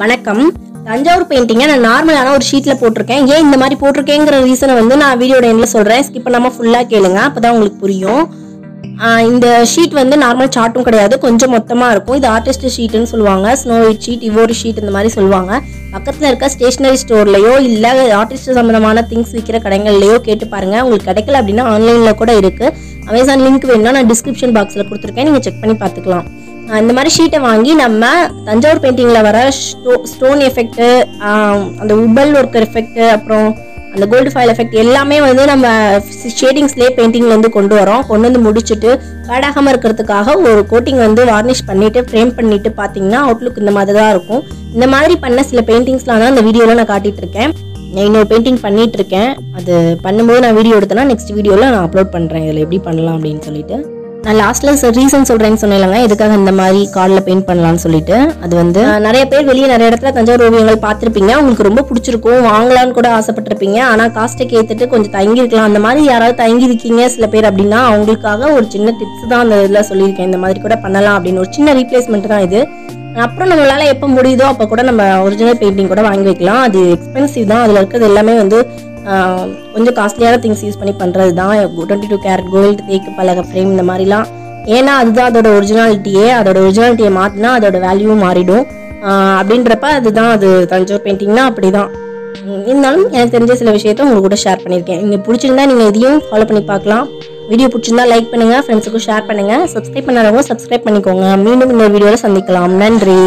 வணக்கம். தஞ்சாவூர் பெயிண்டிங்கை நான் நார்மலான ஒரு ஷீட்டில் போட்டிருக்கேன். ஏன் இந்த மாதிரி போட்டிருக்கேங்கிற ரீசனை வந்து நான் வீடியோட எண்டில் சொல்கிறேன் ஸ்கிப் பண்ணாமல் ஃபுல்லாக கேளுங்க. அப்போ தான் உங்களுக்கு புரியும். இந்த ஷீட் வந்து நார்மல் சார்ட்டும் கிடையாது. கொஞ்சம் மொத்தமாக இருக்கும். இது ஆர்டிஸ்ட் ஷீட்டுன்னு சொல்லுவாங்க. Snow white sheet ivory sheet இந்த மாதிரி சொல்லுவாங்க. பக்கத்தில் இருக்க ஸ்டேஷனரி ஸ்டோர்லையோ இல்லை ஆர்டிஸ்ட் சம்மந்தமான திங்ஸ் விற்கிற கடைகள்லையோ கேட்டு பாருங்கள் உங்களுக்கு கிடைக்கல அப்படின்னா ஆன்லைனில் கூட இருக்குது அமேசான் லிங்க் வேணும்னா நான் டிஸ்கிரிப்ஷன் பாக்ஸில் கொடுத்துருக்கேன். நீங்கள் செக் பண்ணி பார்த்துக்கலாம். இந்த மாதிரி ஷீட்டை வாங்கி நம்ம தஞ்சாவூர் பெயிண்டிங்கில் வர ஸ்டோ ஸ்டோன் எஃபெக்ட்டு அந்த உபல் ஒர்க்கர் எஃபெக்ட்டு அப்புறம் அந்த கோல்டு ஃபைல் எஃபெக்ட் எல்லாமே வந்து நம்ம ஷேடிங்ஸ்லேயே பெயிண்டிங்ல வந்து கொண்டு வரோம். கொண்டு வந்து முடிச்சுட்டு பேடாகாமல் இருக்கிறதுக்காக ஒரு கோட்டிங் வந்து வார்னிஷ் பண்ணிவிட்டு ஃப்ரேம் பண்ணிவிட்டு பார்த்தீங்கன்னா அவுட்லுக் இந்த மாதிரி தான் இருக்கும். இந்த மாதிரி பண்ண சில பெயிண்டிங்ஸ்லாம் தான் அந்த வீடியோவில் நான் காட்டிகிட்டு இருக்கேன். நான் இன்னொரு பெயிண்டிங் பண்ணிகிட்ருக்கேன் இருக்கேன். அது பண்ணும்போது நான் வீடியோ எடுத்தேன்னா நெக்ஸ்ட் வீடியோவில் நான் அப்லோட் பண்ணுறேன் இதில் எப்படி பண்ணலாம் அப்படின்னு சொல்லிட்டு. நான் லாஸ்ட்ல ரீசன் சொல்றேன்னு சொன்னேன் எதுக்காக இந்த மாதிரி கார்டில் பெயிண்ட் பண்ணலாம்னு சொல்லிட்டு. அது வந்து நிறைய பேர் வெளியே நிறைய இடத்துல தஞ்சாவூர் ஓவியங்கள் பார்த்துருப்பீங்க. உங்களுக்கு ரொம்ப பிடிச்சிருக்கும். வாங்கலாம்னு கூட ஆசைப்பட்டிருப்பீங்க. ஆனால் காஸ்ட்டை ஏற்றுட்டு கொஞ்சம் தங்கியிருக்கலாம். அந்த மாதிரி யாராவது தங்கியிருக்கீங்க சில பேர் அப்படின்னா அவங்களுக்காக ஒரு சின்ன டிப்ஸ் தான் அந்த இதில் சொல்லியிருக்கேன். இந்த மாதிரி கூட பண்ணலாம் அப்படின்னு. ஒரு சின்ன ரீப்ளேஸ்மெண்ட் தான் இது. அப்புறம் நம்மளால எப்போ முடியுதோ அப்போ கூட நம்ம ஒரிஜினல் பெயிண்டிங் கூட வாங்கி வைக்கலாம். அது எக்ஸ்பென்சிவ் தான். அதில் இருக்கிறது எல்லாமே வந்து கொஞ்சம் காஸ்ட்லியான திங்ஸ் யூஸ் பண்ணி பண்ணுறது தான் டுவெண்ட்டி டூ கேரட் கோல்டு தேக்கு பலகை ஃப்ரேம் இந்த மாதிரிலாம். ஏன்னா அதுதான் அதோட ஒரிஜினாலிட்டியே அதோட ஒரிஜினாலிட்டியை மாற்றினா அதோட வேல்யூவும் மாறிடும். அப்படின்றப்ப அதுதான் அது தஞ்சாவூர் பெயிண்டிங்னா அப்படி தான் இருந்தாலும் எனக்கு தெரிஞ்ச சில விஷயத்த உங்களுக்கு கூட ஷேர் பண்ணியிருக்கேன் நீங்கள் பிடிச்சிருந்தா நீங்கள் இதையும் ஃபாலோ பண்ணி பார்க்கலாம். வீடியோ பிடிச்சிருந்தா லைக் பண்ணுங்கள் ஃப்ரெண்ட்ஸுக்கும் ஷேர் பண்ணுங்கள் சப்ஸ்கிரைப் பண்ணாதவங்க சப்ஸ்கிரைப் பண்ணிக்கோங்க. மீண்டும் இந்த வீடியோவில் சந்திக்கலாம். நன்றி.